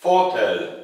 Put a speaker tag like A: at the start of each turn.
A: Vorteil.